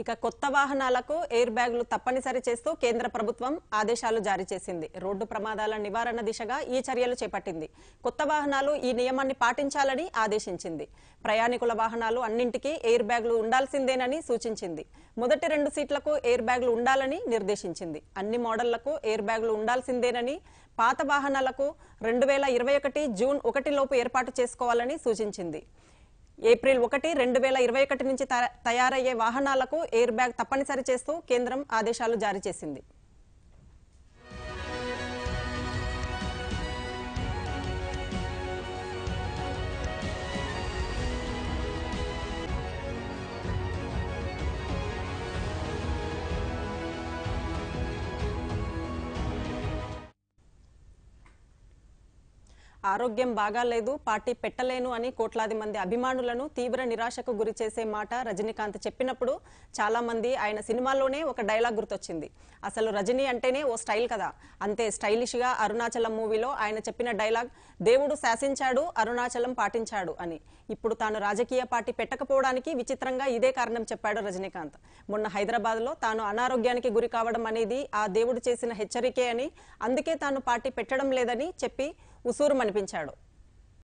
ఇక కొత్త వాహనాలకు ఎయిర్ బ్యాగులు తప్పనిసరి చేస్తూ కేంద్ర ప్రభుత్వం ఆదేశాలు జారీ చేసింది. రోడ్డు ప్రమాదాల నివారణ దిశగా ఈ చర్యలు చేపట్టింది. కొత్త వాహనాలు ఈ నియమాన్ని పాటించాలని ఆదేశించింది. ప్రయాణికుల వాహనాలు అన్నింటికీ ఎయిర్ బ్యాగులు ఉండాల్సిందేనని సూచించింది. మొదటి రెండు సీట్లకు ఎయిర్ బ్యాగులు ఉండాలని నిర్దేశించింది. అన్ని మోడళ్ళకు ఎయిర్ బ్యాగులు ఉండాల్సిందేనని పాత వాహనాలకు రెండు వేల ఇరవై ఒకటి జూన్ ఒకటిలోపు ఏర్పాటు చేసుకోవాలని సూచించింది. ఏప్రిల్ ఒకటి రెండు వేల ఇరవై ఒకటి నుంచి తయారయ్యే వాహనాలకు ఎయిర్ బ్యాగ్ తప్పనిసరి చేస్తూ కేంద్రం ఆదేశాలు జారీ చేసింది. ఆరోగ్యం బాగాలేదు పార్టీ పెట్టలేను అని కోట్లాది మంది అభిమానులను తీవ్ర నిరాశకు గురి చేసే మాట రజనీకాంత్ చెప్పినప్పుడు చాలా మంది ఆయన సినిమాలోనే ఒక డైలాగ్ గుర్తొచ్చింది. అసలు రజనీ అంటేనే ఓ స్టైల్ కదా. అంతే స్టైలిష్గా అరుణాచలం మూవీలో ఆయన చెప్పిన డైలాగ్ దేవుడు శాసించాడు అరుణాచలం పాటించాడు అని. ఇప్పుడు తాను రాజకీయ పార్టీ పెట్టకపోవడానికి విచిత్రంగా ఇదే కారణం చెప్పాడు రజనీకాంత్. మొన్న హైదరాబాద్లో తాను అనారోగ్యానికి గురి కావడం అనేది ఆ దేవుడు చేసిన హెచ్చరికే అని అందుకే తాను పార్టీ పెట్టడం లేదని చెప్పి ఉసూరుమనిపించాడు